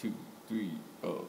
two three four